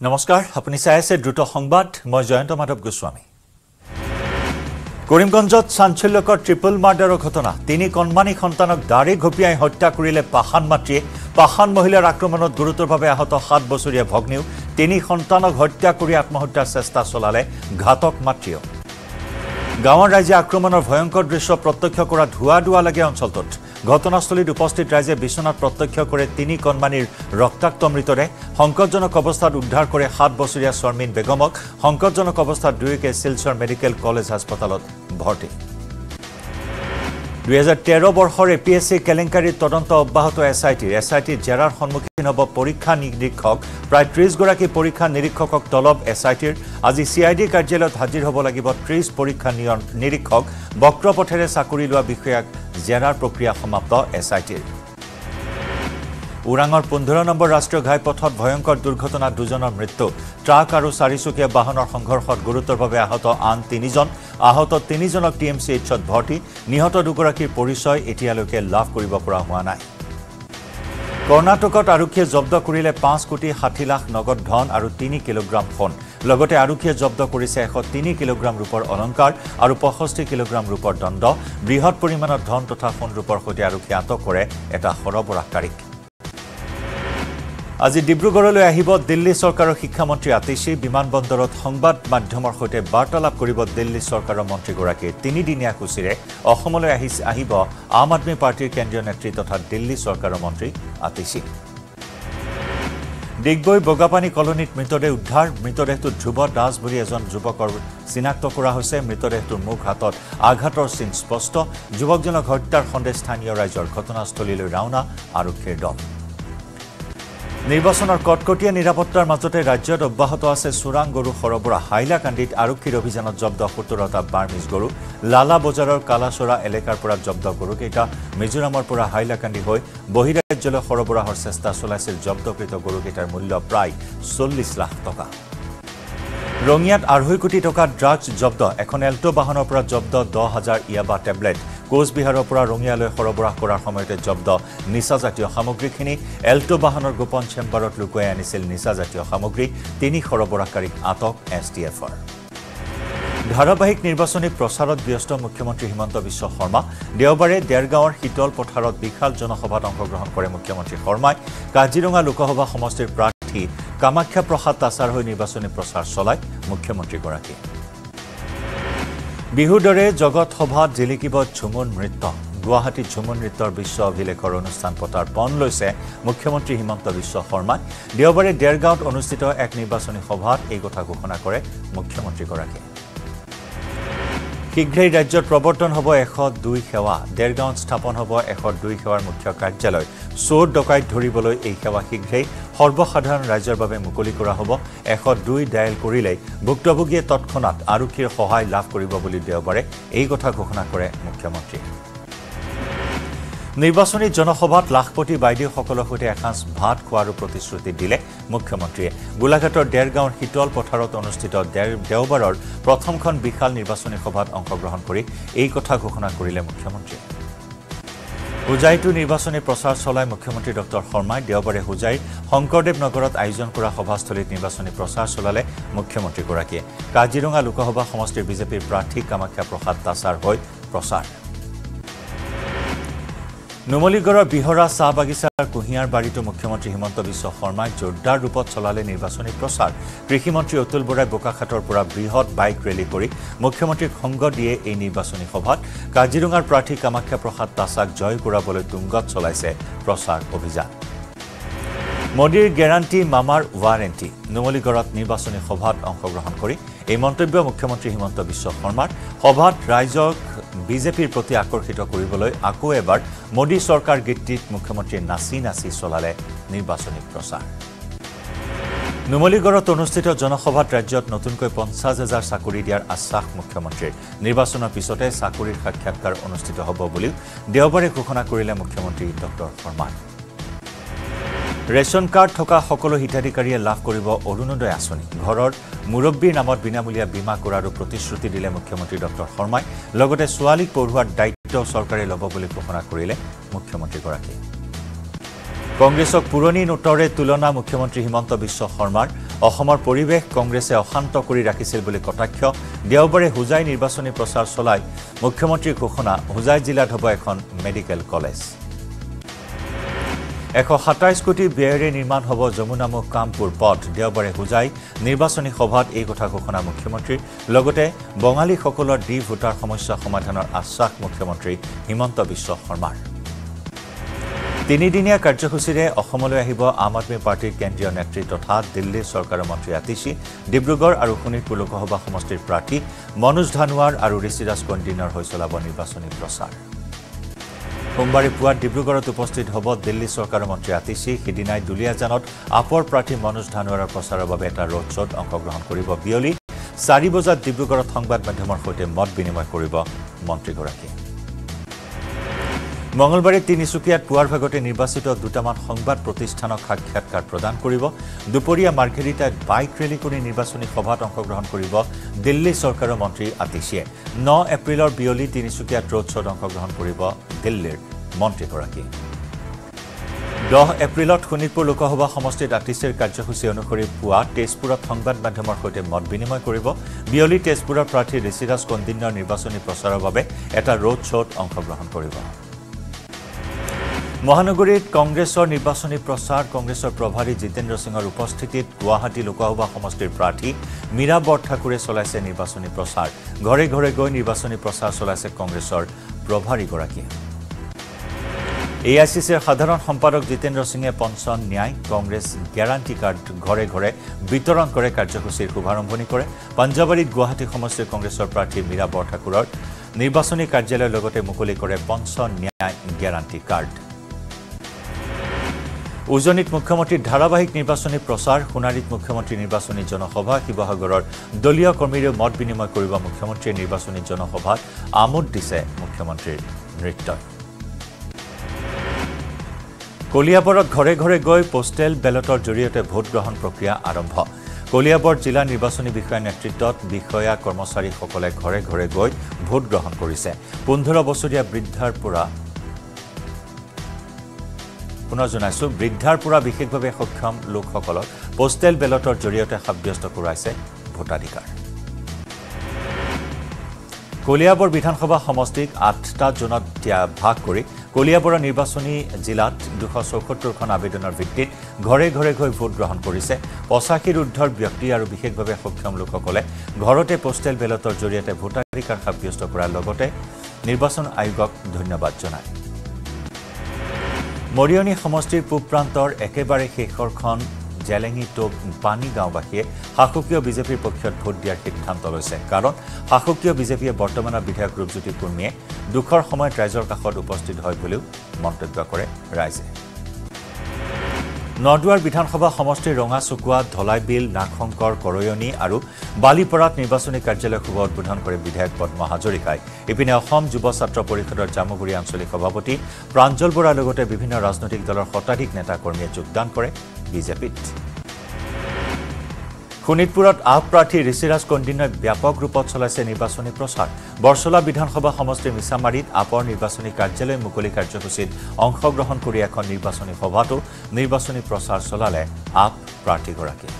নমস্কাৰ আপুনি চাই আছে দ্ৰুত সংবাদ মই জয়ন্ত মাধৱ গোস্বামী। কৰিমগঞ্জত চাঞ্চল্যকৰ ট্ৰিপল মাৰ্ডাৰৰ ঘটনা তিনি কণমানি সন্তানক দাড়ি ঘপিয়াই হত্যা কৰিলে পাষাণ মাতৃয়ে পাষাণ মহিলাৰ আক্ৰমণত গুৰুতৰভাৱে আহত সাত বছৰীয়া ভগ্নীও তিনি সন্তানক হত্যা কৰি আত্মহত্যাৰ চেষ্টা চলালে ঘাতক মাতৃয়েও। গাঁৱৰ ৰাইজে আক্ৰমণৰ ভয়ংকৰ দৃশ্য প্ৰত্যক্ষ কৰা ধোৱা ধোৱা লাগে অঞ্চলটোত ঘটনাস্থলীত উপস্থিত ৰাইজে বিচনাত প্ৰত্যক্ষ কৰে তিনি কণমানিৰ ৰক্তাক্ত মৃতদেহ। সংকটজনক অৱস্থাত উদ্ধাৰ কৰে সাত বছৰীয়া শৰ্মিন বেগমক। সংকটজনক অৱস্থাত দুয়োকে শিলচৰ মেডিকেল কলেজ হাস্পতালত ভৰ্তি। দুহেজাৰ তেৰ বৰ্ষৰ এ পি এছ চি কেলেংকাৰীৰ তদন্ত অব্যাহত এছ আই টিৰ এছ আই টিৰ জেৰাৰ সন্মুখীন হ'ব পৰীক্ষা নিৰীক্ষক। প্ৰায় ত্ৰিছগৰাকী পৰীক্ষা নিৰীক্ষকক তলব এছ আই টিৰ। আজি চি আই ডি কাৰ্যালয়ত হাজিৰ হ'ব লাগিব ত্ৰিছ পৰীক্ষা নিৰীক্ষক। বক্ৰপথেৰে চাকৰি লোৱা বিষয়াক জেৰাৰ প্ৰক্ৰিয়া সমাপ্ত এছ আই টিৰ। ওৰাঙৰ পোন্ধৰ নম্বৰ ৰাষ্ট্ৰীয় ঘাইপথত ভয়ংকৰ দুৰ্ঘটনাত দুজনৰ মৃত্যু। ট্ৰাক আৰু চাৰিচকীয়া বাহনৰ সংঘৰ্ষত গুৰুতৰভাৱে আহত আন তিনিজন। আহত তিনিজনক টি এম চি এইচত ভৰ্তি নিহত দুগৰাকীৰ পৰিচয় এতিয়ালৈকে লাভ কৰিব পৰা হোৱা নাই। কৰ্ণাটকত আৰক্ষীয়ে জব্দ কৰিলে পাঁচ কোটি ষাঠি লাখ নগদ ধন আৰু তিনি কিলোগ্ৰাম সোণ লগতে আৰক্ষীয়ে জব্দ কৰিছে এশ তিনি কিলোগ্ৰাম ৰূপৰ অলংকাৰ আৰু পঁয়ষষ্ঠি কিলোগ্ৰাম ৰূপৰ দণ্ড। বৃহৎ পৰিমাণৰ ধন তথা সোণ ৰূপৰ সৈতে আৰক্ষীয়ে আটক কৰে এটা সৰবৰাহকাৰীক। আজি ডিব্ৰুগড়লৈ আহিব দিল্লী চৰকাৰৰ শিক্ষামন্ত্ৰী আতিশী। বিমানবন্দৰত সংবাদ মাধ্যমৰ সৈতে বাৰ্তালাপ কৰিব দিল্লী চৰকাৰৰ মন্ত্ৰীগৰাকীৰ তিনিদিনীয়া সূচীৰে অসমলৈ আহি আহিব আম আদমী পাৰ্টীৰ কেন্দ্ৰীয় নেত্ৰী তথা দিল্লী চৰকাৰৰ মন্ত্ৰী আতিশী। ডিগবৈ বগাপানী কলনীত মৃতদেহ উদ্ধাৰ। মৃতদেহটো ধ্ৰুৱ দাস বুলি এজন যুৱকৰ চিনাক্ত কৰা হৈছে। মৃতদেহটোৰ মুখ হাতত আঘাতৰ চিন স্পষ্ট। যুৱকজনক হত্যাৰ সন্দেহ স্থানীয় ৰাইজৰ ঘটনাস্থলীলৈ ৰাওনা। আৰক্ষীৰ দল নিৰ্বাচনৰ কটকটীয়া নিৰাপত্তাৰ মাজতে ৰাজ্যত অব্যাহত আছে চোৰাং গৰু সৰবৰাহ। হাইলাকান্দিত আৰক্ষীৰ অভিযানত জব্দ সোতৰটা বাৰ্মিজ গৰু। লালা বজাৰৰ কালাচৰা এলেকাৰ পৰা জব্দ গৰুকেইটা মিজোৰামৰ পৰা হাইলাকান্দি হৈ বহিৰাজ্যলৈ সৰবৰাহৰ চেষ্টা চলাইছিল জব্দকৃত গৰুকেইটাৰ মূল্য প্ৰায় চল্লিছ লাখ টকা। ৰঙিয়াত আঢ়ৈ কোটি টকা ড্ৰাগছ জব্দ। এখন এল্টো বাহনৰ পৰা জব্দ দহ হাজাৰ ইয়াবা টেবলেট। কোচবিহাৰৰ পৰা ৰঙিয়ালৈ সৰবৰাহ কৰাৰ সময়তে জব্দ নিচাজাতীয় সামগ্ৰীখিনি এল্টো বাহনৰ গোপন চেম্বাৰত লুকুৱাই আনিছিল নিচাজাতীয় সামগ্ৰী তিনি সৰবৰাহকাৰীক আটক এছ টি এফৰ। ধাৰাবাহিক নিৰ্বাচনী প্ৰচাৰত ব্যস্ত মুখ্যমন্ত্ৰী হিমন্ত বিশ্ব শৰ্মা দেওবাৰে ডেৰগাঁৱৰ শীতল পথাৰত বিশাল জনসভাত অংশগ্ৰহণ কৰে মুখ্যমন্ত্ৰী শৰ্মাই। কাজিৰঙা লোকসভা সমষ্টিৰ প্ৰাৰ্থী কামাখ্যা প্ৰসাদ তাছাৰ হৈ নিৰ্বাচনী প্ৰচাৰ চলায় মুখ্যমন্ত্ৰীগৰাকীয়ে বিহুৰ দৰে জগত সভাত জিলিকিব ঝুমুৰ নৃত্য। গুৱাহাটীত ঝুমুৰ নৃত্যৰ বিশ্ব অভিলেখৰ অনুষ্ঠান পতাৰ পণ লৈছে মুখ্যমন্ত্ৰী হিমন্ত বিশ্ব শৰ্মাই। দেওবাৰে ডেৰগাঁৱত অনুষ্ঠিত এক নিৰ্বাচনী সভাত এই কথা ঘোষণা কৰে মুখ্যমন্ত্ৰীগৰাকীয়ে। শীঘ্ৰেই ৰাজ্যত প্ৰৱৰ্তন হ'ব এশ দুই সেৱা ডেৰগাঁৱত স্থাপন হ'ব এশ দুই সেৱাৰ মুখ্য কাৰ্যালয়। চোৰ ডকাইত ধৰিবলৈ এই সেৱা শীঘ্ৰেই সৰ্বসাধাৰণ ৰাইজৰ বাবে মুকলি কৰা হ'ব। এশ দুই ডায়েল কৰিলেই ভুক্তভোগীয়ে তৎক্ষণাত আৰক্ষীৰ সহায় লাভ কৰিব বুলি দেওবাৰে এই কথা ঘোষণা কৰে মুখ্যমন্ত্ৰীয়ে নিৰ্বাচনী জনসভাত লাখপতি বাইদেউসকলৰ সৈতে এসাঁজ ভাত খোৱাৰো প্ৰতিশ্ৰুতি দিলে মুখ্যমন্ত্ৰীয়ে। গোলাঘাটৰ ডেৰগাঁৱৰ শীতল পথাৰত অনুষ্ঠিত দেওবাৰৰ প্ৰথমখন বিশাল নিৰ্বাচনী সভাত অংশগ্ৰহণ কৰি এই কথা ঘোষণা কৰিলে মুখ্যমন্ত্ৰীয়ে হোজাইতো নিৰ্বাচনী প্ৰচাৰ চলাই মুখ্যমন্ত্ৰী ডক্টৰ শৰ্মাই দেওবাৰে হোজাইৰ শংকৰদেৱ নগৰত আয়োজন কৰা সভাস্থলীত নিৰ্বাচনী প্ৰচাৰ চলালে মুখ্যমন্ত্ৰীগৰাকীয়ে। কাজিৰঙা লোকসভা সমষ্টিৰ বিজেপিৰ প্ৰাৰ্থী কামাখ্যা প্ৰসাদ তাছাৰ হৈ প্ৰচাৰ। নুমলীগড়ৰ বিহৰা চাহ বাগিচাৰ কুঁহিয়াৰ বাৰীতো মুখ্যমন্ত্ৰী হিমন্ত বিশ্ব শৰ্মাই জোৰদাৰ ৰূপত চলালে নিৰ্বাচনী প্ৰচাৰ। কৃষিমন্ত্ৰী অতুল বৰাই বোকাখাটৰ পৰা বৃহৎ বাইক ৰেলী কৰি মুখ্যমন্ত্ৰীক সংগ দিয়ে এই নিৰ্বাচনী সভাত। কাজিৰঙাৰ প্ৰাৰ্থী কামাখ্যা প্ৰসাদ তাছাক জয় কৰাবলৈ তুংগত চলাইছে প্ৰচাৰ অভিযান। মোদীৰ গেৰাণ্টি মামাৰ ৱাৰেণ্টি নুমলীগড়ত নিৰ্বাচনী সভাত অংশগ্ৰহণ কৰি এই মন্তব্য মুখ্যমন্ত্ৰী হিমন্ত বিশ্ব শৰ্মাৰ। সভাত ৰাইজক বিজেপিৰ প্ৰতি আকৰ্ষিত কৰিবলৈ আকৌ এবাৰ মোদী চৰকাৰ গীতটিত মুখ্যমন্ত্ৰীয়ে নাচি নাচি চলালে নিৰ্বাচনী প্ৰচাৰ। নুমলীগড়ত অনুষ্ঠিত জনসভাত ৰাজ্যত নতুনকৈ পঞ্চাছ হাজাৰ চাকৰি দিয়াৰ আশ্বাস মুখ্যমন্ত্ৰীৰ। নিৰ্বাচনৰ পিছতে চাকৰিৰ সাক্ষাৎকাৰ অনুষ্ঠিত হ'ব বুলিও দেওবাৰে ঘোষণা কৰিলে মুখ্যমন্ত্ৰী ডক্টৰ শৰ্মাই। ৰেচন কাৰ্ড থকা সকলো হিতাধিকাৰীয়ে লাভ কৰিব অৰুণোদয় আঁচনি। ঘৰৰ মুৰব্বীৰ নামত বিনামূলীয়া বীমা কৰাৰো প্ৰতিশ্ৰুতি দিলে মুখ্যমন্ত্ৰী ডক্টৰ শৰ্মাই। লগতে ছোৱালীক পঢ়োৱাৰ দায়িত্ব চৰকাৰে ল'ব বুলি ঘোষণা কৰিলে মুখ্যমন্ত্ৰীগৰাকীয়ে। কংগ্ৰেছক পুৰণি নোটৰে তুলনা মুখ্যমন্ত্ৰী হিমন্ত বিশ্ব শৰ্মাৰ। অসমৰ পৰিৱেশ কংগ্ৰেছে অশান্ত কৰি ৰাখিছিল বুলি কটাক্ষ। দেওবাৰে হোজাই নিৰ্বাচনী প্ৰচাৰ চলাই মুখ্যমন্ত্ৰীৰ ঘোষণা। হোজাই জিলাত হ'ব এখন মেডিকেল কলেজ। এশ সাতাইছ কোটি ব্যয়েৰে নিৰ্মাণ হ'ব যমুনামুখ কামপুৰ পথ দেওবাৰে হোজাই নিৰ্বাচনী সভাত এই কথা ঘোষণা মুখ্যমন্ত্ৰীৰ লগতে বঙালীসকলৰ ডি ভোটাৰ সমস্যা সমাধানৰ আশ্বাস মুখ্যমন্ত্ৰী হিমন্ত বিশ্ব শৰ্মাৰ। তিনিদিনীয়া কাৰ্যসূচীৰে অসমলৈ আহিব আম আদমী পাৰ্টীৰ কেন্দ্ৰীয় নেত্ৰী তথা দিল্লী চৰকাৰৰ মন্ত্ৰী আতিশী ডিব্ৰুগড় আৰু শোণিতপুৰ লোকসভা সমষ্টিৰ প্ৰাৰ্থী মনোজ ধানোৱাৰ আৰু ঋষিৰাজ কণ্ডিনৰ হৈ চলাব নিৰ্বাচনী প্ৰচাৰ। সোমবাৰে পুৱা ডিব্ৰুগড়ত উপস্থিত হ'ব দিল্লী চৰকাৰৰ মন্ত্ৰী আতিশী। সিদিনাই দুলীয়াজানত আপৰ প্ৰাৰ্থী মনোজ ধানোৱাৰৰ প্ৰচাৰৰ বাবে এটা ৰোড শ্ব'ত অংশগ্ৰহণ কৰিব। বিয়লি চাৰি বজাত ডিব্ৰুগড়ত সংবাদ মাধ্যমৰ সৈতে মত বিনিময় কৰিব মন্ত্ৰীগৰাকীয়ে। মঙলবাৰে তিনিচুকীয়াত পুৱাৰ ভাগতে নিৰ্বাচিত দুটামান সংবাদ প্ৰতিষ্ঠানক সাক্ষাৎকাৰ প্ৰদান কৰিব। দুপৰীয়া মাৰ্ঘেৰিটাত বাইক ৰেলী কৰি নিৰ্বাচনী সভাত অংশগ্ৰহণ কৰিব দিল্লী চৰকাৰৰ মন্ত্ৰী আতিশীয়ে ন এপ্ৰিলৰ বিয়লি তিনিচুকীয়াত ৰোড শ্ব'ত অংশগ্ৰহণ কৰিব দিল্লীৰ মন্ত্ৰীগৰাকী দহ এপ্ৰিলত শোণিতপুৰ লোকসভা সমষ্টিত আতিশীৰ কাৰ্যসূচী অনুসৰি পুৱা তেজপুৰত সংবাদ মাধ্যমৰ সৈতে মত বিনিময় কৰিব। বিয়লি তেজপুৰৰ প্ৰাৰ্থী ঋষিৰাজ কন্দিন্যৰ নিৰ্বাচনী প্ৰচাৰৰ বাবে এটা ৰোড শ্ব'ত অংশগ্ৰহণ কৰিব। মহানগৰীত কংগ্ৰেছৰ নিৰ্বাচনী প্ৰচাৰ কংগ্ৰেছৰ প্ৰভাৰী জিতেন্দ্ৰ সিঙৰ উপস্থিতিত গুৱাহাটী লোকসভা সমষ্টিৰ প্ৰাৰ্থী মীৰা বৰঠাকুৰে চলাইছে নিৰ্বাচনী প্ৰচাৰ। ঘৰে ঘৰে গৈ নিৰ্বাচনী প্ৰচাৰ চলাইছে কংগ্ৰেছৰ প্ৰভাৰীগৰাকীয়ে। এ আই চি চিৰ সাধাৰণ সম্পাদক জিতেন্দ্ৰ সিঙে পঞ্চন ন্যায় কংগ্ৰেছ গেৰাণ্টি কাৰ্ড ঘৰে ঘৰে বিতৰণ কৰে কাৰ্যসূচীৰ শুভাৰম্ভণি কৰে। পাঞ্জাৱাৰীত গুৱাহাটী সমষ্টিৰ কংগ্ৰেছৰ প্ৰাৰ্থী মীৰা বৰঠাকুৰৰ নিৰ্বাচনী কাৰ্যালয়ৰ লগতে মুকলি কৰে পঞ্চন ন্যায় গেৰাণ্টি কাৰ্ড। উজনিত মুখ্যমন্ত্ৰীৰ ধাৰাবাহিক নিৰ্বাচনী প্ৰচাৰ সোণাৰীত মুখ্যমন্ত্ৰী নিৰ্বাচনী জনসভা শিৱসাগৰৰ দলীয় কৰ্মীৰেও মত বিনিময় কৰিব মুখ্যমন্ত্ৰীয়ে নিৰ্বাচনী জনসভাত আমোদ দিছে মুখ্যমন্ত্ৰীৰ নৃত্যই। কলিয়াবৰত ঘৰে ঘৰে গৈ পোষ্টেল বেলটৰ জৰিয়তে ভোটগ্ৰহণ প্ৰক্ৰিয়া আৰম্ভ। কলিয়াবৰ জিলা নিৰ্বাচনী বিষয়াৰ নেতৃত্বত বিষয়া কৰ্মচাৰীসকলে ঘৰে ঘৰে গৈ ভোটগ্ৰহণ কৰিছে। পোন্ধৰ বছৰীয়া বৃদ্ধাৰ পৰা পুনৰ জনাইছো বৃদ্ধাৰ পৰা বিশেষভাৱে সক্ষম লোকসকলক পোষ্টেল বেলটৰ জৰিয়তে সাব্যস্ত কৰাইছে ভোটাধিকাৰ। কলিয়াবৰ বিধানসভা সমষ্টিক আঠটা জোনত দিয়া ভাগ কৰি কলিয়াবৰৰ নিৰ্বাচনী জিলাত দুশ চৌসত্তৰখন আবেদনৰ ভিত্তিত ঘৰে ঘৰে গৈ ভোটগ্ৰহণ কৰিছে। পঁচাশীৰ ঊৰ্ধৰ ব্যক্তি আৰু বিশেষভাৱে সক্ষম লোকসকলে ঘৰতে পোষ্টেল বেলটৰ জৰিয়তে ভোটাধিকাৰ সাব্যস্ত কৰাৰ লগতে নিৰ্বাচন আয়োগক ধন্যবাদ জনায়। মৰিয়নী সমষ্টিৰ পূব প্ৰান্তৰ একেবাৰে শেষৰখন জেলেঙি টোপ পানী গাঁওবাসীয়ে শাসকীয় বিজেপিৰ পক্ষত ভোট দিয়াৰ সিদ্ধান্ত লৈছে। কাৰণ শাসকীয় বিজেপিয়ে বৰ্তমানৰ বিধায়ক ৰূপজ্যোতি কুৰ্মীয়ে দুখৰ সময়ত ৰাইজৰ কাষত উপস্থিত হয় বুলিও মন্তব্য কৰে ৰাইজে। নদুৱাৰ বিধানসভা সমষ্টিৰ ৰঙাচুকুৱা ধলাইবিল নাগশংকৰ কৰয়নী আৰু বালিপৰাত নিৰ্বাচনী কাৰ্যালয় শুভ উদ্বোধন কৰে বিধায়ক পদ্ম হাজৰিকাই। ইপিনে যুৱ ছাত্ৰ পৰিষদৰ জামুগুৰি আঞ্চলিক সভাপতি বৰাৰ লগতে বিভিন্ন ৰাজনৈতিক দলৰ শতাধিক নেতাকৰ্মীয়ে যোগদান কৰে। বিজেপিত। শোণিতপুৰত আপ প্ৰাৰ্থী ঋষিৰাজ কণ্ডিন্যই ব্যাপক ৰূপত চলাইছে নিৰ্বাচনী প্ৰচাৰ। বৰচলা বিধানসভা সমষ্টিৰ মিছামাৰীত আপৰ নিৰ্বাচনী কাৰ্যালয় মুকলি কাৰ্যসূচীত অংশগ্ৰহণ কৰি এখন নিৰ্বাচনী সভাতো নিৰ্বাচনী প্ৰচাৰ চলালে আপ প্ৰাৰ্থীগৰাকীয়ে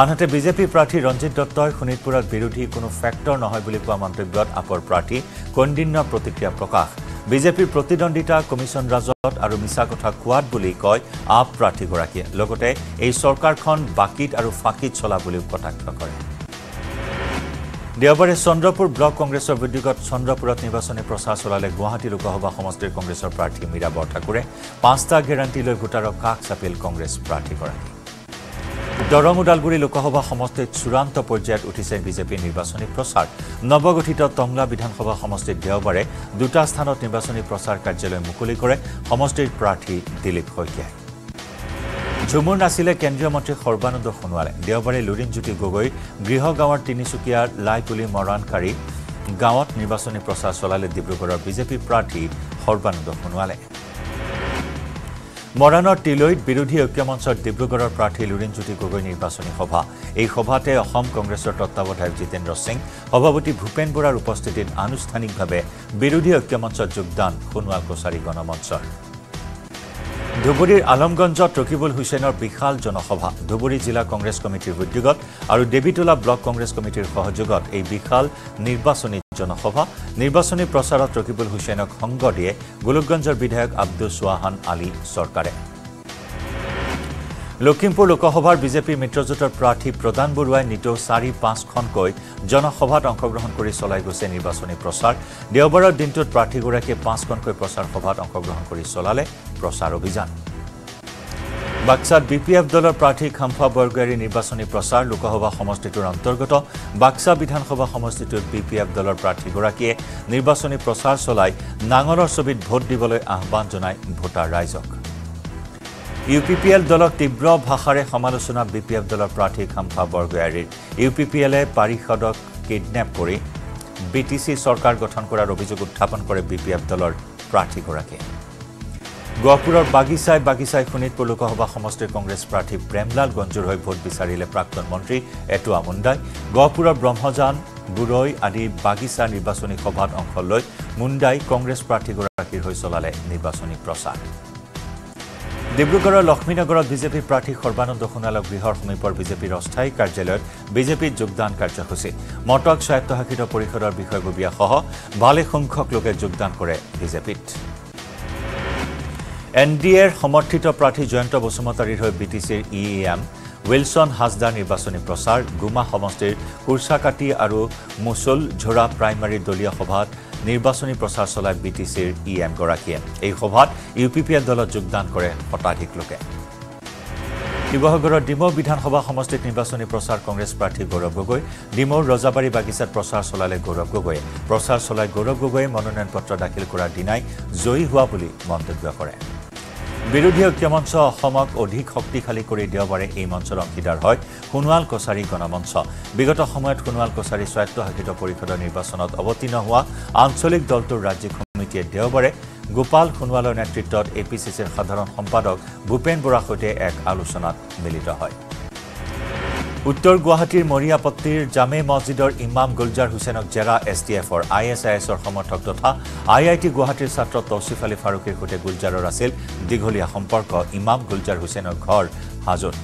আনহাতে বিজেপি প্ৰাৰ্থী ৰঞ্জিত দত্তই শোণিতপুৰত বিৰোধী কোনো ফেক্টৰ নহয় বুলি কোৱা মন্তব্যত আপৰ প্ৰাৰ্থী কণ্ডিন্যৰ প্ৰতিক্ৰিয়া প্ৰকাশ। বিজেপিৰ প্ৰতিদ্বন্দ্বিতা কমিছন ৰাজত আৰু মিছা কথা কোৱাত বুলি কয় আপ প্ৰাৰ্থীগৰাকীয়ে। লগতে এই চৰকাৰখন বাকীত আৰু ফাঁকিত চলা বুলিও কটাক্ষ কৰে। দেওবাৰে চন্দ্ৰপুৰ ব্লক কংগ্ৰেছৰ উদ্যোগত চন্দ্ৰপুৰত নিৰ্বাচনী প্ৰচাৰ চলালে গুৱাহাটী লোকসভা সমষ্টিৰ কংগ্ৰেছৰ প্ৰাৰ্থী মীৰা বৰঠাকুৰে পাঁচটা গেৰাণ্টি লৈ ভোটাৰক কাষ চাপিল কংগ্ৰেছ প্ৰাৰ্থীগৰাকী। দৰং ওদালগুৰি লোকসভা সমষ্টিত চূড়ান্ত পৰ্যায়ত উঠিছে বিজেপিৰ নিৰ্বাচনী প্ৰচাৰ। নৱগঠিত টংলা বিধানসভা সমষ্টিত দেওবাৰে দুটা স্থানত নিৰ্বাচনী প্ৰচাৰ কাৰ্যালয় মুকলি কৰে সমষ্টিৰ প্ৰাৰ্থী দিলীপ শইকীয়াই। ঝুমুৰ নাছিলে কেন্দ্ৰীয় মন্ত্ৰী সৰ্বানন্দ সোণোৱালে। দেওবাৰে লুৰিণজ্যোতি গগৈ গৃহগাঁৱৰ তিনিচুকীয়াৰ লাইপুলি মৰাণকাৰী গাঁৱত নিৰ্বাচনী প্ৰচাৰ চলালে ডিব্ৰুগড়ৰ বিজেপি প্ৰাৰ্থী সৰ্বানন্দ সোণোৱালে। মৰাণৰ তিলৈত বিৰোধী ঐক্যমঞ্চৰ ডিব্ৰুগড়ৰ প্ৰাৰ্থী লুৰিণজ্যোতি গগৈ নিৰ্বাচনী সভা। এই সভাতে অসম কংগ্ৰেছৰ তত্বাৱধায়ক জিতেন্দ্ৰ সিং সভাপতি ভূপেন বৰাৰ উপস্থিতিত আনুষ্ঠানিকভাৱে বিৰোধী ঐক্যমঞ্চত যোগদান সোণোৱাল কছাৰী গণমঞ্চৰ। ধুবুৰীৰ আলমগঞ্জত ৰকিবুল হুছেইনৰ বিশাল জনসভা। ধুবুৰী জিলা কংগ্ৰেছ কমিটিৰ উদ্যোগত আৰু দেৱীতোলা ব্লক কংগ্ৰেছ কমিটিৰ সহযোগত এই বিশাল নিৰ্বাচনী জনসভা। নিৰ্বাচনী প্ৰচাৰত ৰকিবুল হুছেইনক সংগ দিয়ে গোলোকগঞ্জৰ বিধায়ক আব্দুল চোৱাহান আলী চৰকাৰে। লখিমপুৰ লোকসভাৰ বিজেপিৰ মিত্ৰজোঁটৰ প্ৰাৰ্থী প্ৰদান বৰুৱাই নিতৌ চাৰি পাঁচখনকৈ জনসভাত অংশগ্ৰহণ কৰি চলাই গৈছে নিৰ্বাচনী প্ৰচাৰ। দেওবাৰৰ দিনটোত প্ৰাৰ্থীগৰাকীয়ে পাঁচখনকৈ প্ৰচাৰ সভাত অংশগ্ৰহণ কৰি চলালে প্ৰচাৰ অভিযান। বাক্সাত বি পি এফ দলৰ প্ৰাৰ্থী খাম্ফা বৰগোহাঁৰীৰ নিৰ্বাচনী প্ৰচাৰ লোকসভা সমষ্টিটোৰ অন্তৰ্গত। বাক্সা বিধানসভা সমষ্টিটোত বি পি এফ দলৰ প্ৰাৰ্থীগৰাকীয়ে নিৰ্বাচনী প্ৰচাৰ চলাই নাঙলৰ ছবিত ভোট দিবলৈ আহ্বান জনায় ভোটাৰ ৰাইজক। ইউ পি পি এল দলক তীব্ৰ ভাষাৰে সমালোচনা বি পি এফ দলৰ প্ৰাৰ্থী খাম্ফা বৰগোহাঁৰীৰ ইউ পি পি এলে পাৰিষদক কিডনেপ কৰি বি টি চি চৰকাৰ গঠন কৰাৰ অভিযোগ উত্থাপন কৰে বি পি এফ দলৰ প্ৰাৰ্থীগৰাকীয়ে গহপুৰৰ বাগিচাই বাগিচাই শোণিতপুৰ লোকসভা সমষ্টিৰ কংগ্ৰেছ প্ৰাৰ্থী প্ৰেমলাল গঞ্জুৰ হৈ ভোট বিচাৰিলে প্ৰাক্তন মন্ত্ৰী এটুৱা মুণ্ডাই গহপুৰৰ ব্ৰহ্মজান বুৰৈ আদি বাগিচা নিৰ্বাচনী সভাত অংশ লৈ মুণ্ডাই কংগ্ৰেছ প্ৰাৰ্থীগৰাকীৰ হৈ চলালে নিৰ্বাচনী প্ৰচাৰ। ডিব্ৰুগড়ৰ লক্ষ্মীনগৰত বিজেপি প্ৰাৰ্থী সৰ্বানন্দ সোণোৱালক গৃহৰ সমীপৰ বিজেপিৰ অস্থায়ী কাৰ্যালয়ত বিজেপিত যোগদান কাৰ্যসূচী। মটক স্বায়ত্তশাসিত পৰিষদৰ বিষয়ববীয়াসহ ভালেসংখ্যক লোকে যোগদান কৰে বিজেপিত। এন ডি এৰ সমৰ্থিত প্ৰাৰ্থী জয়ন্ত বসুমতাৰীৰ হৈ বি টি চিৰ ই এম উইলছন হাজদাৰ নিৰ্বাচনী প্ৰচাৰ গুমা সমষ্টিৰ কুৰ্চাকাটি আৰু মুছলঝোৰা প্ৰাইমাৰী দলীয় সভাত নিৰ্বাচনী প্ৰচাৰ চলাই বি টি চিৰ ই এমগৰাকীয়ে এই সভাত ইউ পি পি এল দলত যোগদান কৰে শতাধিক লোকে। শিৱসাগৰৰ ডিমৌ বিধানসভা সমষ্টিত নিৰ্বাচনী প্ৰচাৰ কংগ্ৰেছ প্ৰাৰ্থী গৌৰৱ গগৈ ডিমৌৰ ৰজাবাৰী বাগিচাত প্ৰচাৰ চলালে গৌৰৱ গগৈয়ে। প্ৰচাৰ চলাই গৌৰৱ গগৈয়ে মনোনয়ন পত্ৰ দাখিল কৰাৰ দিনাই জয়ী হোৱা বুলি মন্তব্য কৰে। বিৰোধী ঐক্য মঞ্চ অসমক অধিক শক্তিশালী কৰি দেওবাৰে এই মঞ্চৰ অংশীদাৰ হয় সোণোৱাল কছাৰী গণমঞ্চ। বিগত সময়ত সোণোৱাল কছাৰী স্বায়ত্তশাসিত পৰিষদৰ নিৰ্বাচনত অৱতীৰ্ণ হোৱা আঞ্চলিক দলটোৰ ৰাজ্যিক সমিতিয়ে দেওবাৰে গোপাল সোণোৱালৰ নেতৃত্বত এ পি চি চিৰ সাধাৰণ সম্পাদক ভূপেন বৰাৰ সৈতে এক আলোচনাত মিলিত হয়। উত্তৰ গুৱাহাটীৰ মৰিয়াপট্টিৰ জামে মছজিদৰ ইমাম গুলজাৰ হুছেইনক জেৰা এছ টি এফৰ আই এছ আই এছৰ সমৰ্থক তথা আই আই টি গুৱাহাটীৰ ছাত্ৰ তৌচিফ আলী ফাৰুকীৰ সৈতে গুলজাৰৰ আছিল দীঘলীয়া সম্পৰ্ক। ইমাম গুলজাৰ হুছেইনৰ ঘৰ হাজত।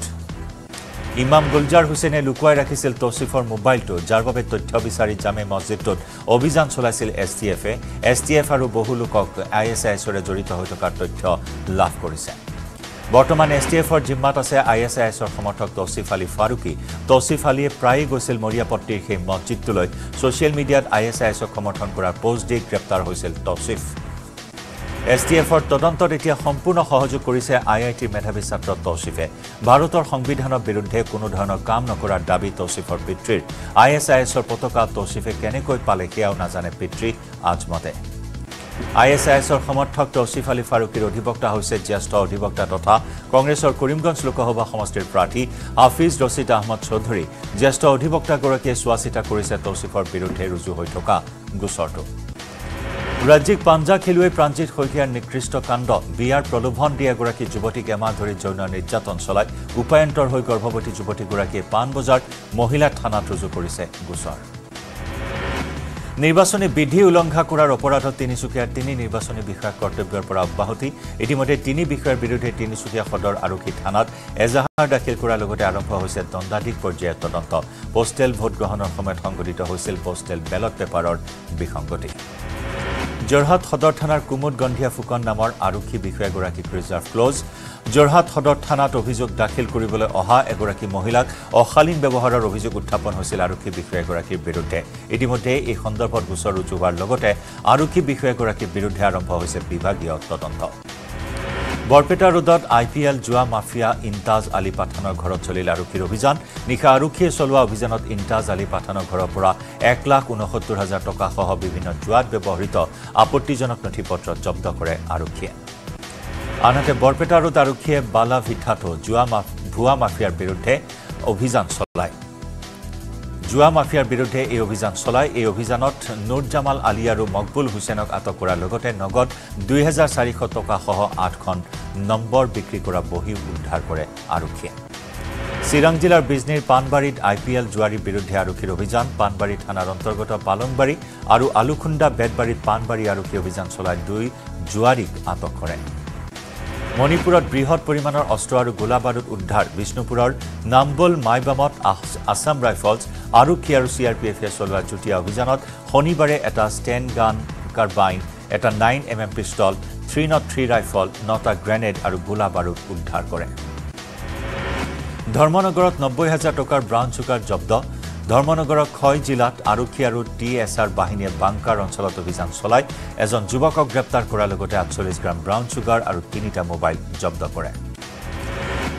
ইমাম গুলজাৰ হুছেইনে লুকুৱাই ৰাখিছিল তৌচিফৰ মোবাইলটো যাৰ বাবে তথ্য বিচাৰি জামে মছজিদটোত অভিযান চলাইছিল এছ টি এফে। এছ টি এফ আৰু বহু লোকক আই এছ আই এছৰে জড়িত হৈ থকাৰ তথ্য লাভ কৰিছে। বৰ্তমান এছ টি এফৰ জিম্মাত আছে আই এছ আই এছৰ সমৰ্থক তৌচিফ আলী ফাৰুকী। তৌচিফ আলীয়ে প্ৰায়ে গৈছিল মৰিয়াপট্টিৰ সেই মছজিদটোলৈ। ছ'চিয়েল মিডিয়াত আই এছ আই এছক সমৰ্থন কৰাৰ পোষ্ট দি গ্ৰেপ্তাৰ হৈছিল তৌচিফ এছ টি এফৰ তদন্তত এতিয়া সম্পূৰ্ণ সহযোগ কৰিছে আই আই টিৰ মেধাৱী ছাত্ৰ তৌচিফে ভাৰতৰ সংবিধানৰ বিৰুদ্ধে কোনো ধৰণৰ কাম নকৰাৰ দাবী তৌচিফৰ পিতৃৰ। আই এছ আই এছৰ পতাকা তৌচিফে কেনেকৈ পালে সেয়াও নাজানে পিতৃ আজমতে। আই এছ আই এছৰ সমৰ্থক তৌচিফ আলী ফাৰুকীৰ অধিবক্তা হৈছে জ্যেষ্ঠ অধিবক্তা তথা কংগ্ৰেছৰ কৰিমগঞ্জ লোকসভা সমষ্টিৰ প্ৰাৰ্থী হাফিজ ৰছিদ আহমদ চৌধুৰী। জ্যেষ্ঠ অধিবক্তাগৰাকীয়ে চোৱা চিতা কৰিছে তৌচিফৰ বিৰুদ্ধে ৰুজু হৈ থকা গোচৰটো। ৰাজ্যিক পাঞ্জা খেলুৱৈ প্ৰাঞ্জিত শইকীয়াৰ নিকৃষ্ট কাণ্ড বিয়াৰ প্ৰলোভন দি এগৰাকী যুৱতীক এমাহ ধৰি যৌন নিৰ্যাতন চলাই উপায়ন্তৰ হৈ গৰ্ভৱতী যুৱতীগৰাকীয়ে পাণবজাৰ মহিলা থানাত ৰুজু কৰিছে গোচৰ। নিৰ্বাচনী বিধি উলংঘা কৰাৰ অপৰাধত তিনিচুকীয়াৰ তিনি নিৰ্বাচনী বিষয়াৰ কৰ্তব্যৰ পৰা অব্যাহতি। ইতিমধ্যে তিনি বিষয়াৰ বিৰুদ্ধে তিনিচুকীয়া সদৰ আৰক্ষী থানাত এজাহাৰ দাখিল কৰাৰ লগতে আৰম্ভ হৈছে দণ্ডাধীশ পৰ্যায়ৰ তদন্ত। পোষ্টেল ভোটগ্ৰহণৰ সময়ত সংঘটিত হৈছিল পোষ্টেল বেলট পেপাৰৰ বিসংগতি। যোৰহাট সদৰ থানাৰ কুমুদ গন্ধিয়া ফুকন নামৰ আৰক্ষী বিষয়াগৰাকীক ৰিজাৰ্ভ ক্লজ। যোৰহাট সদৰ থানাত অভিযোগ দাখিল কৰিবলৈ অহা এগৰাকী মহিলাক অশালীন ব্যৱহাৰৰ অভিযোগ উত্থাপন হৈছিল আৰক্ষী বিষয়াগৰাকীৰ বিৰুদ্ধে। ইতিমধ্যে এই সন্দৰ্ভত গোচৰ ৰুজু হোৱাৰ লগতে আৰক্ষী বিষয়াগৰাকীৰ বিৰুদ্ধে আৰম্ভ হৈছে বিভাগীয় তদন্ত। বৰপেটা ৰোডত আই পি এল যোৱা মাফিয়া ইন্তাজ আলী পাঠানৰ ঘৰত চলিল আৰক্ষীৰ অভিযান। নিশা আৰক্ষীয়ে চলোৱা অভিযানত ইন্তাজ আলী পাঠানৰ ঘৰৰ পৰা এক লাখ ঊনসত্তৰ হাজাৰ টকাসহ বিভিন্ন জোৱাত ব্যৱহৃত আপত্তিজনক নথি পত্ৰ জব্দ কৰে আৰক্ষীয়ে। আনহাতে বৰপেটা ৰোড আৰক্ষীয়ে বালা ভিঠাতো যোৱা ভুৱা মাফিয়াৰ বিৰুদ্ধে অভিযান চলায়। জোৱা মাফিয়াৰ বিৰুদ্ধে এই অভিযান চলাই এই অভিযানত নুৰ জামাল আলী আৰু মকবুল হুছেইনক আটক কৰাৰ লগতে নগদ দুই হাজাৰ চাৰিশ টকাসহ আঠখন নম্বৰ বিক্ৰী কৰা বহী উদ্ধাৰ কৰে আৰক্ষীয়ে। চিৰাং জিলাৰ বিজনীৰ পাণবাৰীত আই পি এল জোৱাৰীৰ বিৰুদ্ধে আৰক্ষীৰ অভিযান পাণবাৰী থানাৰ অন্তৰ্গত পালংবাৰী আৰু আলুখুন্দা বেতবাৰীত পাণবাৰী আৰক্ষী অভিযান চলাই দুই জোৱাৰীক আটক কৰে। মণিপুৰত বৃহৎ পৰিমাণৰ অস্ত্ৰ আৰু গোলাবাৰুদ উদ্ধাৰ। বিষ্ণুপুৰৰ নাম্বল মাইবামত আছাম ৰাইফলছ আৰক্ষী আৰু চি আৰ পি এফে চলোৱা যুটীয়া অভিযানত শনিবাৰে এটা ষ্টেণ্ড গান কাৰ্বাইন এটা nine M M pistol three not three rifle নটা গ্ৰেনেড আৰু গোলাবাৰুদ উদ্ধাৰ কৰে। ধৰ্মনগৰত নব্বৈ হাজাৰ টকাৰ ব্ৰাউন চুকাৰ জব্দ। ধৰ্মনগৰৰ খয় জিলাত আৰক্ষী আৰু টি এছ আৰ বাহিনীয়ে বাংকাৰ অঞ্চলত অভিযান চলাই এজন যুৱকক গ্ৰেপ্তাৰ কৰাৰ লগতে আঠচল্লিছ গ্ৰাম ব্ৰাউন চুগাৰ আৰু তিনিটা মোবাইল জব্দ কৰে।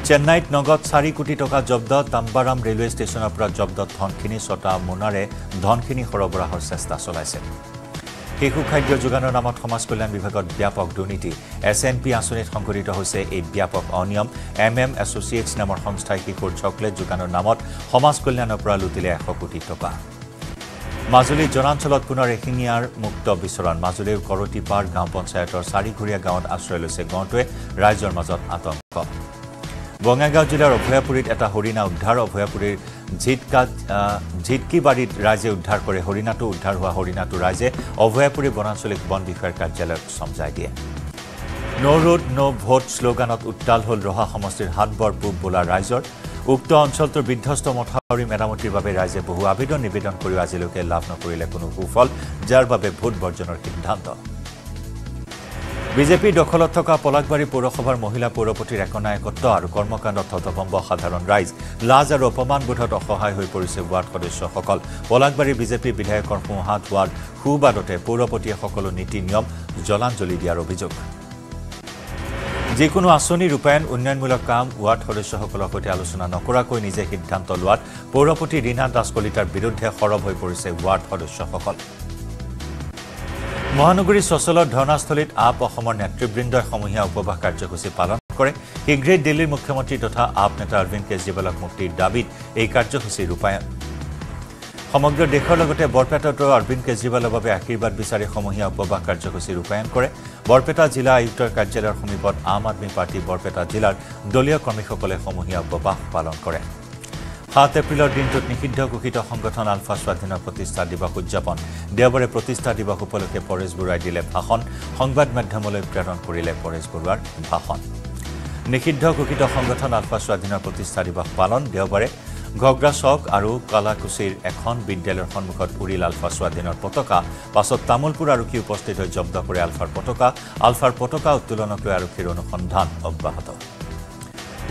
চেন্নাইত নগদ চাৰি কোটি টকা জব্দ তাম্বাৰাম ৰেলৱে ষ্টেচনৰ পৰা জব্দ ধনখিনি ছটা মোনাৰে ধনখিনি সৰবৰাহৰ চেষ্টা চলাইছে। শিশু খাদ্য যোগানৰ নামত সমাজ কল্যাণ বিভাগত ব্যাপক দুৰ্নীতি। এছ এন পি আঁচনিত সংঘটিত হৈছে এই ব্যাপক অনিয়ম। এম এম এছ'চিয়েটছ নামৰ সংস্থাই শিশুৰ চকলেট যোগানৰ নামত সমাজ কল্যাণৰ পৰা লুটিলে এশ কোটি টকা। মাজুলীৰ জনাঞ্চলত পুনৰ এশিঙীয়াৰ মুক্ত বিচৰণ। মাজুলীৰ কৰতিপাৰ গাঁও পঞ্চায়তৰ চাৰিঘৰীয়া গাঁৱত আশ্ৰয় লৈছে গঁটোৱে ৰাইজৰ মাজত আতংক। বঙাইগাঁও জিলাৰ অভয়াপুৰীত এটা হৰিণা উদ্ধাৰ। অভয়াপুৰীৰ ঝিটকা ঝিটকিবাৰীত ৰাইজে উদ্ধাৰ কৰে। হৰিণাটো উদ্ধাৰ হোৱা হৰিণাটো ৰাইজে অভয়াপুৰী বনাঞ্চলিক বন বিষয়াৰ কাৰ্যালয়ত চমজাই দিয়ে। ন' ৰোড ন' ভোট শ্লোগানত উত্তাল হ'ল ৰহা সমষ্টিৰ হাতবৰ পূব বোলা ৰাইজৰ। উক্ত অঞ্চলটোৰ বিধ্বস্ত মথাউৰি মেৰামতিৰ বাবে ৰাইজে বহু আবেদন নিবেদন কৰিও আজিলৈকে লাভ নকৰিলে কোনো সুফল যাৰ বাবে ভোট বৰ্জনৰ সিদ্ধান্ত। বিজেপিৰ দখলত থকা পলাকবাৰী পৌৰসভাৰ মহিলা পৌৰপতিৰ একনায়কত্ব আৰু কৰ্মকাণ্ডত হতভম্ব সাধাৰণ ৰাইজ। লাজ আৰু অপমানবোধত অসহায় হৈ পৰিছে ৱাৰ্ড সদস্যসকল। পলাকবাৰীৰ বিজেপি বিধায়কৰ সোঁহাত হোৱাৰ সুবাদতে পৌৰপতিয়ে সকলো নীতি নিয়ম জলাঞ্জলি দিয়াৰ অভিযোগ। যিকোনো আঁচনি ৰূপায়ণ উন্নয়নমূলক কাম ৱাৰ্ড সদস্যসকলৰ সৈতে আলোচনা নকৰাকৈ নিজে সিদ্ধান্ত লোৱাত পৌৰপতি ৰীণা দাস কলিতাৰ বিৰুদ্ধে সৰব হৈ পৰিছে ৱাৰ্ড সদস্যসকল। মহানগৰী চচলৰ ধৰ্ণাস্থলীত আপ অসমৰ নেতৃবৃন্দই সমূহীয়া উপবাস কাৰ্যসূচী পালন কৰে। শীঘ্ৰেই দিল্লীৰ মুখ্যমন্ত্ৰী তথা আপ নেতা অৰবিন্দ কেজৰিৱালক মুক্তিৰ দাবীত এই কাৰ্যসূচী ৰূপায়ণ। সমগ্ৰ দেশৰ লগতে বৰপেটাতো অৰবিন্দ কেজৰিৱালৰ বাবে আশীৰ্বাদ বিচাৰি সমূহীয়া উপবাস কাৰ্যসূচী ৰূপায়ণ কৰে। বৰপেটা জিলা আয়ুক্তৰ কাৰ্যালয়ৰ সমীপত আম আদমী পাৰ্টী বৰপেটা জিলাৰ দলীয় কৰ্মীসকলে সমূহীয়া উপবাস পালন কৰে। সাত এপ্ৰিলৰ দিনটোত নিষিদ্ধ ঘোষিত সংগঠন আলফা স্বাধীনৰ প্ৰতিষ্ঠা দিৱস উদযাপন। দেওবাৰে প্ৰতিষ্ঠা দিৱস উপলক্ষে পৰেশ বৰুৱাই দিলে ভাষণ সংবাদ মাধ্যমলৈ প্ৰেৰণ কৰিলে পৰেশ বৰুৱাৰ ভাষণ। নিষিদ্ধ ঘোষিত সংগঠন আলফা স্বাধীনৰ প্ৰতিষ্ঠা দিৱস পালন দেওবাৰে ঘগ্ৰা চক আৰু কালাকুছিৰ এখন বিদ্যালয়ৰ সন্মুখত উৰিল আলফা স্বাধীনৰ পতাকা। পাছত তামোলপুৰ আৰক্ষী উপস্থিত হৈ জব্দ কৰে আলফাৰ পতাকা। আলফাৰ পতাকা উত্তোলনক লৈ আৰক্ষীৰ অনুসন্ধান অব্যাহত।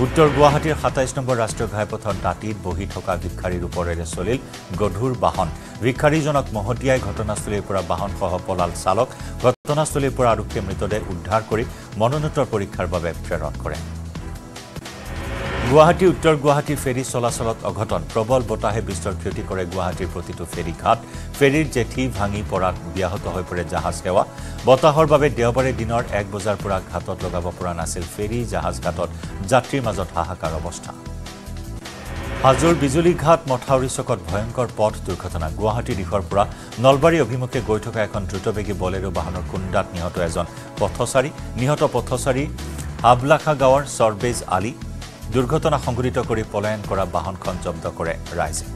উত্তৰ গুৱাহাটীৰ সাতাইছ নম্বৰ ৰাষ্ট্ৰীয় ঘাইপথৰ দাঁতিত বহি থকা ভিক্ষাৰীৰ ওপৰেৰে চলিল গধুৰ বাহন। ভিক্ষাৰীজনক মহতিয়াই ঘটনাস্থলীৰ পৰা বাহনসহ পলাল চালক। ঘটনাস্থলীৰ পৰা আৰক্ষীয়ে মৃতদেহ উদ্ধাৰ কৰি মনোনীতৰ পৰীক্ষাৰ বাবে প্ৰেৰণ কৰে। গুৱাহাটী উত্তৰ গুৱাহাটী ফেৰী চলাচলত অঘটন। প্ৰবল বতাহে বিস্তৰ ক্ষতি কৰে গুৱাহাটীৰ প্ৰতিটো ফেৰীঘাট ফেৰীৰ জেঠি ভাঙি পৰাত ব্যাহত হৈ পৰে জাহাজ সেৱা। বতাহৰ বাবে দেওবাৰে দিনৰ এক বজাৰ পৰা ঘাটত লগাব পৰা নাছিল ফেৰী জাহাজ ঘাটত। যাত্ৰীৰ মাজত হাহাকাৰ অৱস্থা। হাজোৰ বিজুলীঘাট মথাউৰি চকত ভয়ংকৰ পথ দুৰ্ঘটনা। গুৱাহাটী দিশৰ পৰা নলবাৰী অভিমুখে গৈ থকা এখন দ্ৰুতবেগী বলেৰো বাহনৰ কুণ্ডাত নিহত এজন পথচাৰী। নিহত পথচাৰী হাবলাখা গাঁৱৰ চৰবেজ আলী। দুৰ্ঘটনা সংঘটিত কৰি পলায়ন কৰা বাহনখন জব্দ কৰে ৰাইজে।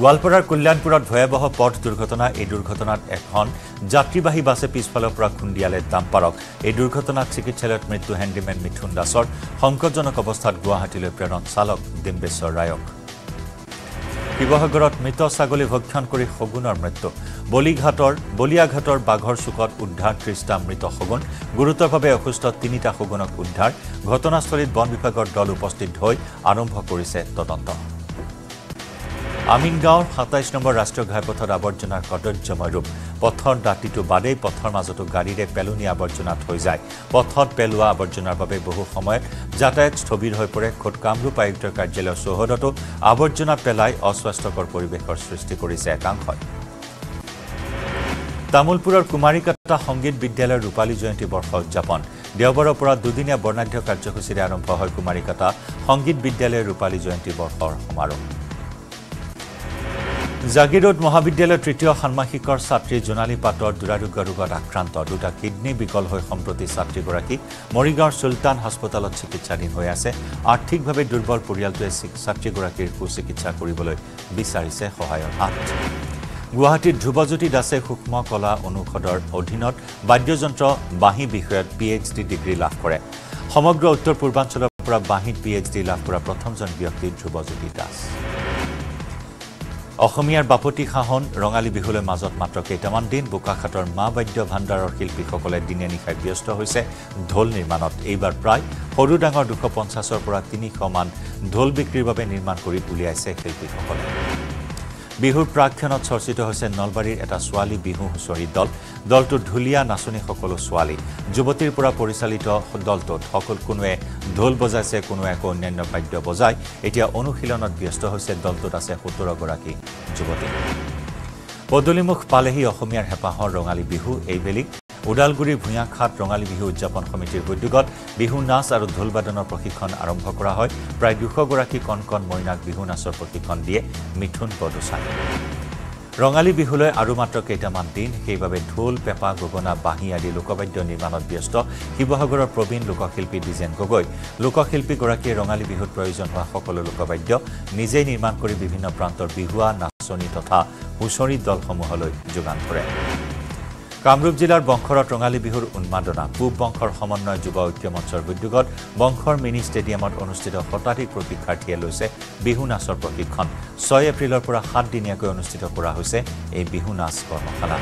গোৱালপাৰাৰ কল্যাণপুৰত ভয়াৱহ পথ দুৰ্ঘটনা এই দুৰ্ঘটনাত এখন যাত্ৰীবাহী বাছে পিছফালৰ পৰা খুন্দিয়ালে ডাম্পাৰক। এই দুৰ্ঘটনাত চিকিৎসালয়ত মৃত্যু হেণ্ডিমেন মিথুন দাসৰ সংকটজনক অৱস্থাত গুৱাহাটীলৈ প্ৰেৰণ চালক ডিম্বেশ্বৰ ৰায়ক। শিৱসাগৰত মৃত ছাগলী ভক্ষণ কৰি শগুনৰ মৃত্যু। বলিঘাটৰ বলিয়াঘাটৰ বাঘৰ চুকত উদ্ধাৰ ত্ৰিছটা মৃত শগুন। গুৰুতৰভাৱে অসুস্থ তিনিটা শগুনক উদ্ধাৰ। ঘটনাস্থলীত বন বিভাগৰ দল উপস্থিত হৈ আৰম্ভ কৰিছে তদন্ত। আমিনগাঁৱৰ সাতাইছ নম্বৰ ৰাষ্ট্ৰীয় ঘাইপথত আৱৰ্জনাৰ কদৰ্যময় ৰূপ। পথৰ দাঁতিটো বাদেই পথৰ মাজতো গাড়ীৰে পেলনীয়া আৱৰ্জনা থৈ যায়। পথত পেলোৱা আৱৰ্জনাৰ বাবে বহু সময়ত যাতায়াত স্থবিৰ হৈ পৰে। খোদ কামৰূপ আয়ুক্তৰ কাৰ্যালয়ৰ চৌহদতো আৱৰ্জনা পেলাই অস্বাস্থ্যকৰ পৰিৱেশৰ সৃষ্টি কৰিছে একাংশই। তামোলপুৰৰ কুমাৰীকাটা সংগীত বিদ্যালয়ৰ ৰূপালী জয়ন্তী বৰ্ষ উদযাপন। দেওবাৰৰ পৰা দুদিনীয়া বৰ্ণাঢ্য কাৰ্যসূচীৰে আৰম্ভ হয় কুমাৰীকাটা সংগীত বিদ্যালয়ৰ ৰূপালী জয়ন্তী বৰ্ষৰ সমাৰোহ। জাগিৰোড মহাবিদ্যালয়ৰ তৃতীয় ষান্মাসিকৰ ছাত্ৰী জোনালী পাটৰ দুৰাৰোগ্য ৰোগত আক্ৰান্ত। দুটা কিডনী বিকল হৈ সম্প্ৰতি ছাত্ৰীগৰাকী মৰিগাঁৱৰ চুলতান হাস্পতালত চিকিৎসাধীন হৈ আছে। আৰ্থিকভাৱে দুৰ্বল পৰিয়ালটোৱে ছাত্ৰীগৰাকীৰ সুচিকিৎসা কৰিবলৈ বিচাৰিছে সহায়ৰ হাত। গুৱাহাটীত ধ্ৰুৱজ্যোতি দাসে সূক্ষ্ম কলা অনুষদৰ অধীনত বাদ্যযন্ত্ৰ বাঁহী বিষয়ত পি এইচ ডি ডিগ্ৰী লাভ কৰে। সমগ্ৰ উত্তৰ পূৰ্বাঞ্চলৰ পৰা বাঁহীত পি এইচ ডি লাভ কৰা প্ৰথমজন ব্যক্তি ধ্ৰুৱজ্যোতি দাস। অসমীয়াৰ বাপতি সাহন ৰঙালী বিহুলৈ মাজত মাত্ৰ কেইটামান দিন বোকাখাটৰ মা বাদ্য ভাণ্ডাৰৰ শিল্পীসকলে দিনে নিশাই ব্যস্ত হৈছে ঢোল নিৰ্মাণত। এইবাৰ প্ৰায় সৰু ডাঙৰ দুশ পঞ্চাছৰ পৰা তিনিশমান ঢোল বিক্ৰীৰ বাবে নিৰ্মাণ কৰি উলিয়াইছে শিল্পীসকলে। বিহুৰ প্ৰাক্ষণত চৰ্চিত হৈছে নলবাৰীৰ এটা ছোৱালী বিহু হুঁচৰি দল। দলটোত ঢুলীয়া নাচনী সকলো ছোৱালী। যুৱতীৰ পৰা পৰিচালিত দলটোত সকলো কোনোৱে ঢোল বজাইছে কোনোৱে একো অন্যান্য বাদ্য বজাই এতিয়া অনুশীলনত ব্যস্ত হৈছে দলটোত আছে সোতৰগৰাকী যুৱতী। পদূলিমুখ পালেহি অসমীয়াৰ হেঁপাহৰ ৰঙালী বিহু এইবেলি ওদালগুৰিৰ ভূঞাখাট ৰঙালী বিহু উদযাপন সমিতিৰ উদ্যোগত বিহু নাচ আৰু ঢোলবাদনৰ প্ৰশিক্ষণ আৰম্ভ কৰা হয়। প্ৰায় দুশগৰাকী কণ কণ মইনাক বিহু নাচৰ প্ৰশিক্ষণ দিয়ে মিথুন পদুচাই ৰঙালী বিহুলৈ আৰু মাত্ৰ কেইটামান দিন সেইবাবে ঢোল পেঁপা গগনা বাঁহী আদি লোকবাদ্য নিৰ্মাণত ব্যস্ত শিৱসাগৰৰ প্ৰবীণ লোকশিল্পী দ্বিজেন গগৈ। লোকশিল্পীগৰাকীয়ে ৰঙালী বিহুত প্ৰয়োজন হোৱা সকলো লোকবাদ্য নিজেই নিৰ্মাণ কৰি বিভিন্ন প্ৰান্তৰ বিহুৱা নাচনী তথা হুঁচৰি দলসমূহলৈ যোগান ধৰে। কামৰূপ জিলাৰ বংশৰত ৰঙালী বিহুৰ উন্মাদনা। পূব বংশৰ সমন্বয় যুৱ ঐক্য মঞ্চৰ উদ্যোগত বংশৰ মিনি ষ্টেডিয়ামত অনুষ্ঠিত শতাধিক প্ৰশিক্ষাৰ্থীয়ে লৈছে বিহু নাচৰ প্ৰশিক্ষণ। ছয় এপ্ৰিলৰ পৰা সাতদিনীয়াকৈ অনুষ্ঠিত কৰা হৈছে এই বিহু নাচ কৰ্মশালা।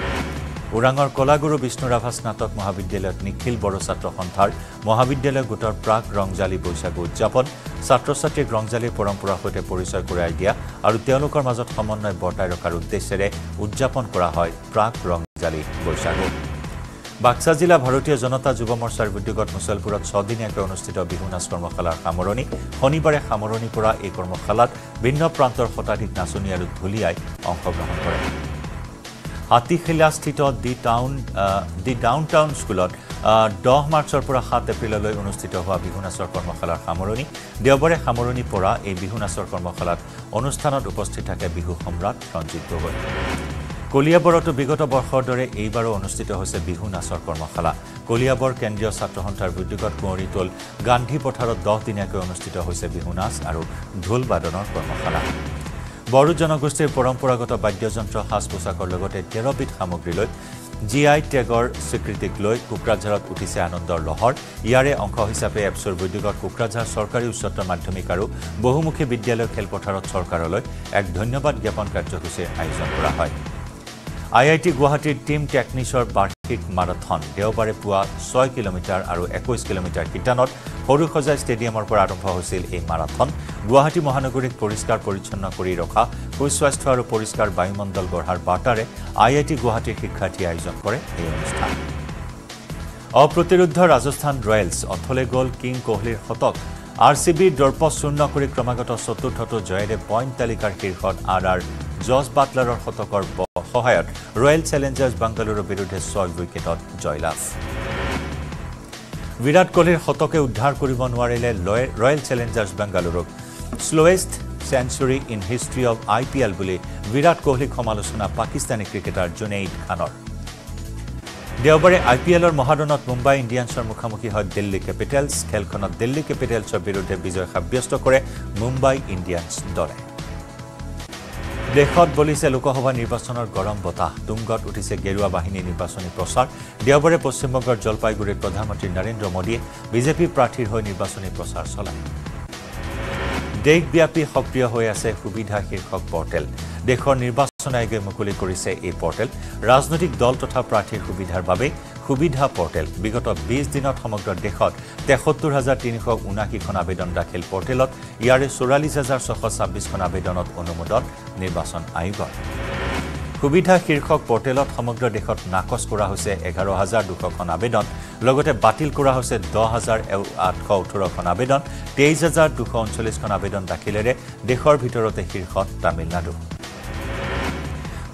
ওৰাঙৰ কলাগুৰু বিষ্ণুৰাভা স্নাতক মহাবিদ্যালয়ত নিখিল বড়ো ছাত্ৰ সন্থাৰ মহাবিদ্যালয় গোটৰ প্ৰাক ৰংজালী বৈশাগু উদযাপন ছাত্ৰ ছাত্ৰীক ৰংজালীৰ পৰম্পৰাৰ সৈতে পৰিচয় কৰাই দিয়া আৰু তেওঁলোকৰ মাজত সমন্বয় বৰ্তাই ৰখাৰ উদ্দেশ্যেৰে উদযাপন কৰা হয় প্ৰাক ৰংজালী বৈশাগু বাক্সা জিলা ভাৰতীয় জনতা যুৱ মৰ্চাৰ উদ্যোগত মুছলপুৰত ছদিনীয়াকৈ অনুষ্ঠিত বিহু নাচ কৰ্মশালাৰ সামৰণি। শনিবাৰে সামৰণিৰ পৰা এই কৰ্মশালাত ভিন্ন প্ৰান্তৰ শতাধিক নাচনী আৰু ঢুলীয়াই অংশগ্ৰহণ কৰে। হাতীখিলাস্থিত the town the down town স্কুলত দহ মাৰ্চৰ পৰা সাত এপ্ৰিললৈ অনুষ্ঠিত হোৱা বিহু নাচৰ কৰ্মশালাৰ সামৰণি। দেওবাৰে সামৰণি পৰা এই বিহু নাচৰ কৰ্মশালাত অনুষ্ঠানত উপস্থিত থাকে বিহু সম্ৰাট ৰঞ্জিত গগৈ। কলিয়াবৰতো বিগত বৰ্ষৰ দৰে এইবাৰো অনুষ্ঠিত হৈছে বিহু নাচৰ কৰ্মশালা। কলিয়াবৰ কেন্দ্ৰীয় ছাত্ৰ সন্থাৰ উদ্যোগত কুঁৱৰীটোল গান্ধী পথাৰত দহ দিনীয়াকৈ অনুষ্ঠিত হৈছে বিহু নাচ আৰু ঢোল বাদনৰ কৰ্মশালা। বড়ো জনগোষ্ঠীৰ পৰম্পৰাগত বাদ্যযন্ত্ৰ সাজ পোছাকৰ লগতে তেৰবিধ সামগ্ৰীলৈ জি আই টেগৰ স্বীকৃতিক লৈ কোকৰাঝাৰত উঠিছে আনন্দৰ লহৰ। ইয়াৰে অংশ হিচাপে এপছৰ উদ্যোগত কোকৰাঝাৰ চৰকাৰী উচ্চতৰ মাধ্যমিক আৰু বহুমুখী বিদ্যালয় খেলপথাৰত চৰকাৰলৈ এক ধন্যবাদ জ্ঞাপন কাৰ্যসূচীৰ আয়োজন কৰা হয়। আই আই টি গুৱাহাটীৰ টীম টেকনিছৰ বাৰ্ষিক মাৰাথন। দেওবাৰে পুৱা ছয় কিলোমিটাৰ আৰু একৈছ কিলোমিটাৰ শিতানত সৰুসজাই ষ্টেডিয়ামৰ পৰা আৰম্ভ হৈছিল এই মাৰাথন। গুৱাহাটী মহানগৰীক পৰিষ্কাৰ পৰিচ্ছন্ন কৰি ৰখা সুস্বাস্থ্য আৰু পৰিষ্কাৰ বায়ুমণ্ডল গঢ়াৰ বাৰ্তাৰে আই আই টি গুৱাহাটীৰ শিক্ষাৰ্থীয়ে আয়োজন কৰে এই অনুষ্ঠান। অপ্ৰতিৰোধ ৰাজস্থান ৰয়েলছ অথলে গ'ল কিং কোহলিৰ শতক। আৰ চি বিৰ দৰ্প চূৰ্ণ কৰি ক্ৰমাগত চতুৰ্থটো জয়েৰে পইণ্ট তালিকাৰ শীৰ্ষত আৰ আৰ জছ বাটলাৰৰ শতকৰ সহায়ত ৰয়েল চেলেঞ্জাৰ্ছ বাংগালুৰুৰ বিৰুদ্ধে ছয় উইকেটত জয়লাভ। বিৰাট কোহলিৰ শতকে উদ্ধাৰ কৰিব নোৱাৰিলে royal challengers বেংগালুৰুক। Slowest century in history of I P L বুলি বিৰাট কোহলীক সমালোচনা পাকিস্তানী ক্ৰিকেটাৰ জুনেইদ খানৰ। দেওবাৰে আই পি এলৰ মহাদনত মুম্বাই ইণ্ডিয়ানছৰ মুখামুখি হয় দিল্লী কেপিটেলছ। খেলখনত দিল্লী কেপিটেলছৰ বিৰুদ্ধে বিজয় সাব্যস্ত কৰে মুম্বাই ইণ্ডিয়ানছ দলে। দেশত বলিছে লোকসভা নিৰ্বাচনৰ গৰম বতাহ তুংগত উঠিছে গেৰুৱা বাহিনী নিৰ্বাচনী প্ৰচাৰ। দেওবাৰে পশ্চিমবংগৰ জলপাইগুৰিত প্ৰধানমন্ত্ৰী নৰেন্দ্ৰ মোদীয়ে বিজেপি প্ৰাৰ্থীৰ হৈ নিৰ্বাচনী প্ৰচাৰ চলায়। দেশব্যাপী সক্ৰিয় হৈ আছে সুবিধা শীৰ্ষক পৰ্টেল। দেশৰ নিৰ্বাচন আয়োগে মুকলি কৰিছে এই পৰ্টেল। ৰাজনৈতিক দল তথা প্ৰাৰ্থীৰ সুবিধাৰ বাবে সুবিধা পৰ্টেল। বিগত বিছ দিনত সমগ্ৰ দেশত তেসত্তৰ হাজাৰ তিনিশ ঊনাশীখন আবেদন দাখিল পৰ্টেলত ইয়াৰে চৌৰাল্লিছ হাজাৰ ছশ ছাব্বিছখন আবেদনত অনুমোদন নিৰ্বাচন আয়োগৰ। সুবিধা শীৰ্ষক পৰ্টেলত সমগ্ৰ দেশত নাকচ কৰা হৈছে এঘাৰ হাজাৰ দুশখন আবেদন লগতে বাতিল কৰা হৈছে দহ হাজাৰ আঠশ ওঠৰখন আবেদন তেইছ হাজাৰ দুশ ঊনচল্লিছখন আবেদন দাখিলেৰে দেশৰ ভিতৰতে শীৰ্ষত তামিলনাডু।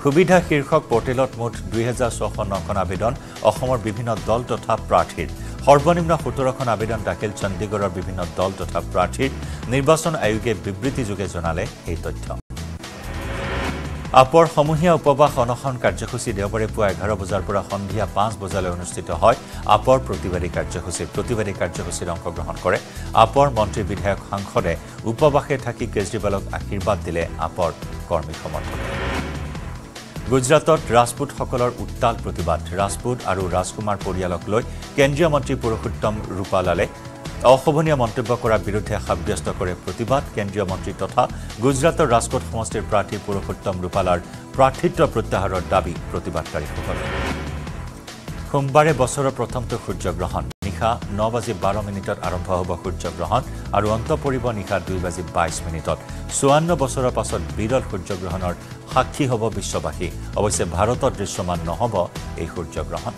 সুবিধা শীৰ্ষক পৰ্টেলত মুঠ দুই হাজাৰ ছশ নখন আবেদন অসমৰ বিভিন্ন দল তথা প্ৰাৰ্থীৰ। সৰ্বনিম্ন সোতৰখন আবেদন দাখিল চণ্ডীগড়ৰ বিভিন্ন দল তথা প্ৰাৰ্থীৰ। নিৰ্বাচন আয়োগে বিবৃতিযোগে জনালে এই তথ্য। আপৰ সমূহীয়া উপবাস অনশন কাৰ্যসূচী দেওবাৰে পুৱা এঘাৰ বজাৰ পৰা সন্ধিয়া পাঁচ বজালৈ অনুষ্ঠিত হয়। আপৰ প্ৰতিবাদী কাৰ্যসূচী প্ৰতিবাদী কাৰ্যসূচীত অংশগ্ৰহণ কৰে। আপৰ মন্ত্ৰী বিধায়ক সাংসদে উপবাসে থাকি কেজৰিৱালক আশীৰ্বাদ দিলে। আপৰ কৰ্মী সমৰ্থকে। গুজৰাটত ৰাজপুতসকলৰ উত্তাল প্ৰতিবাদ। ৰাজপুত আৰু ৰাজকুমাৰ পৰিয়ালক লৈ কেন্দ্ৰীয় মন্ত্ৰী পুৰুষোত্তম ৰূপালালে অশোভনীয় মন্তব্য কৰাৰ বিৰুদ্ধে সাব্যস্ত কৰে প্ৰতিবাদ। কেন্দ্ৰীয় মন্ত্ৰী তথা গুজৰাটৰ ৰাজকোট সমষ্টিৰ প্ৰাৰ্থী পুৰুষোত্তম ৰূপালাৰ প্ৰাৰ্থিত্ব প্ৰত্যাহাৰৰ দাবী প্ৰতিবাদকাৰীসকলৰ সোমবাৰে বছৰৰ প্ৰথমটো সূৰ্যগ্ৰহণ। নিশা ন বাজি বাৰ মিনিটত আৰম্ভ হ'ব সূৰ্যগ্ৰহণ আৰু অন্ত পৰিব নিশা দুই বাজি বাইছ মিনিটত। চৌৱান্ন বছৰৰ পাছত বিৰল সূৰ্যগ্ৰহণৰ সাক্ষী হ'ব বিশ্ববাসী। অৱশ্যে ভাৰতত দৃশ্যমান নহ'ব এই সূৰ্যগ্ৰহণ।